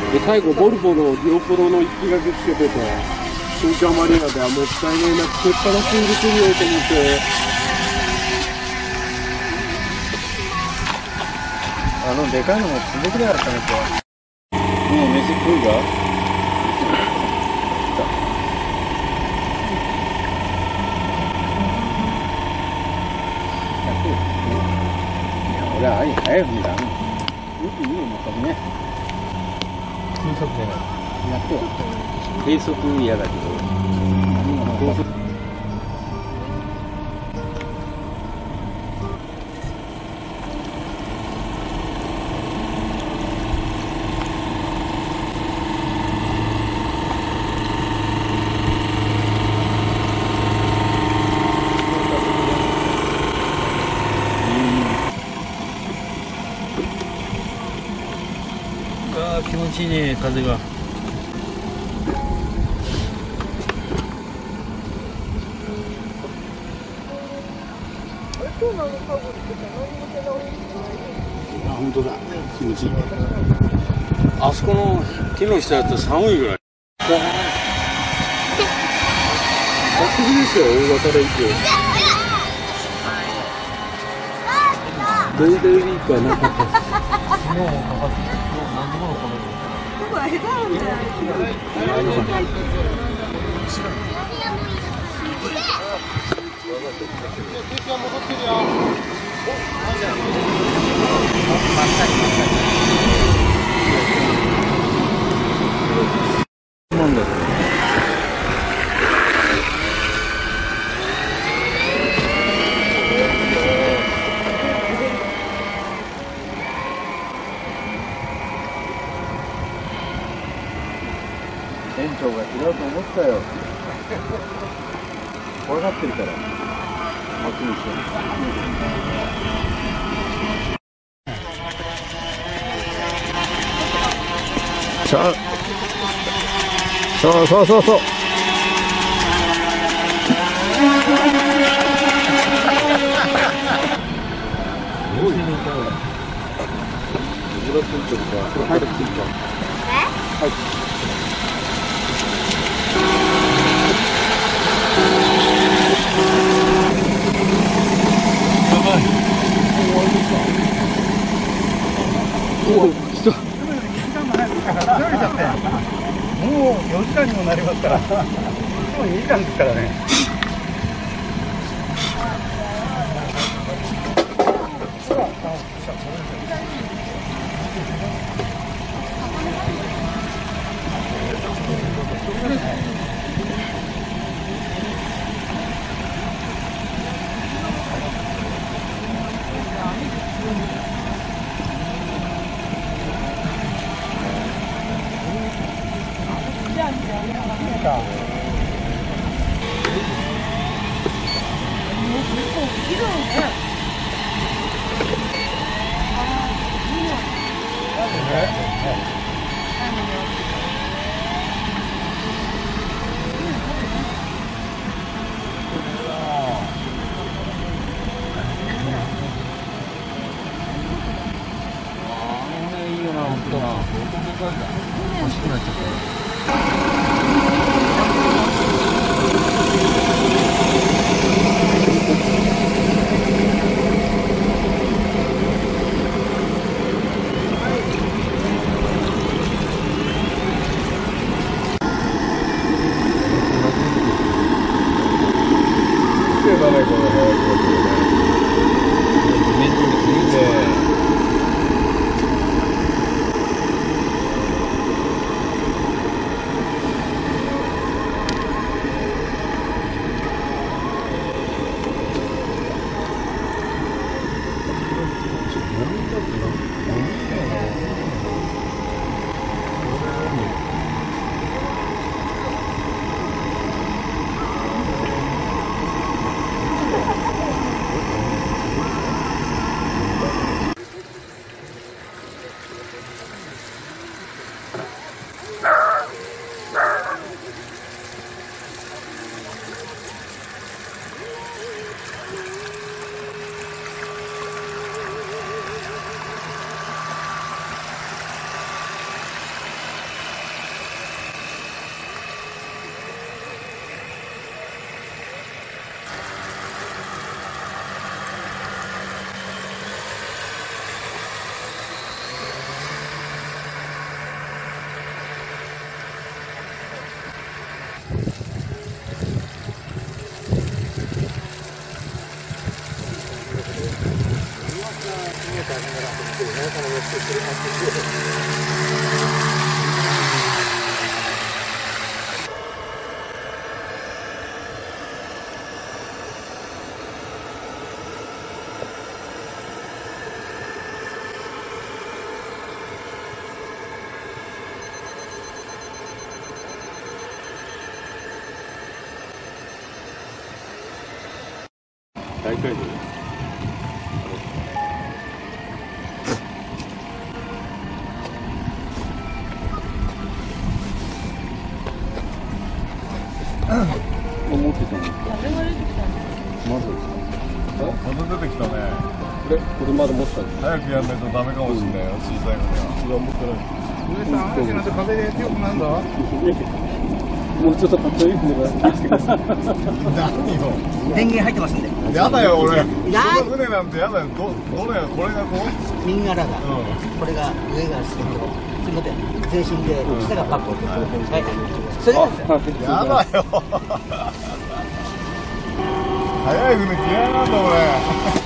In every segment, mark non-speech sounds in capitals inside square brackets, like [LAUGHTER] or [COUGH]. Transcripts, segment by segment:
で最後ボルボの両ポロの一気がけつけてて瞬間マリーナではもったいねえなくてっぱなしに出てみようと思ってあのでかいのも積んでくれやったね今日もう飯食うが俺は早いふりだね。よくいいよ、またね。風速じゃない。やってよ。低速嫌だけど。高速気持ちいいね風が。あ本当だ。気持ちいい。あそこの木の下だと寒いぐらい。久しぶりですよ大型連休。ゴールデンウィークはなかったです [LAUGHS] 僕は下手なんじゃないですか。店長が違うと思ったよ。[LAUGHS] 怖がってるから。幕にして。さそうそうそうそうもう4時間にもなりますから。もう2時間ですからね。いいよな本当な欲しくなっちゃったね大体れこれまだ持ってた早くやんないとダメかもしんないよ。小さいのには。が持ってない上さん話なんて風で強くなんだもうちょっとかっこいいのができてください何よ電源入ってますんでやだよ俺やこの船なんてやだよどどれこれがこう右側が、うこれが上がスケートすみません全身で下がパックはいそれですんやだよ早い船嫌いなんだ俺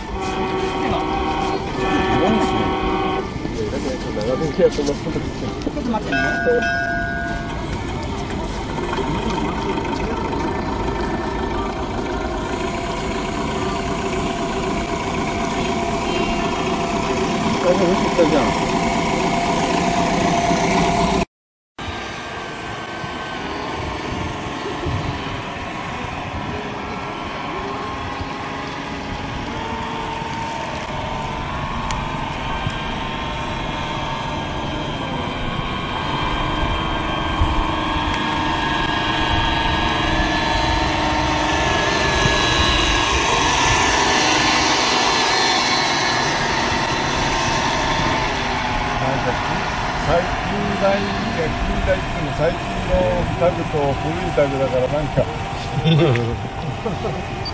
長年契約しますちょっと待ってね大変美味しかったじゃんなんか最近代近代っていうの最近のタグと古いタグだからなんか。[LAUGHS]